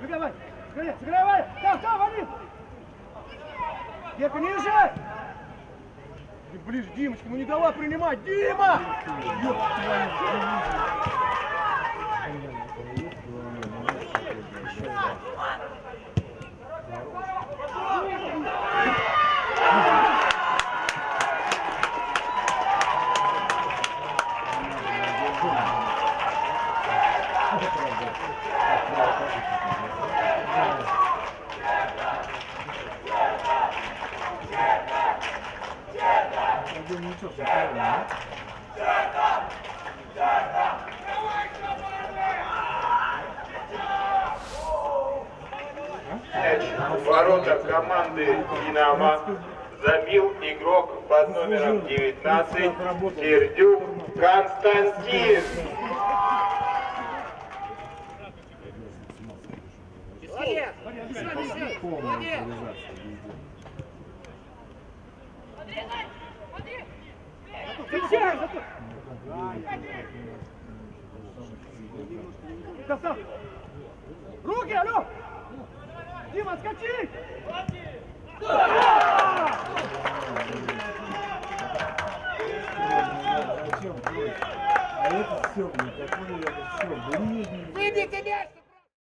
Сыгрывай, сыгрывай, сыгрывай! Да, да, вали! Дека, не езжай! Ближе, Димочка, ну не дала принимать! Дима! Ёб твою! Ворота команды «Динамо» забил игрок под номером 19 Сердюк Константин. Бежи! Молодец! Встречай! Став, став! Руки, алло! Дима, отскочи! А это все, блин, такое это все, блин. Выбейте мяч!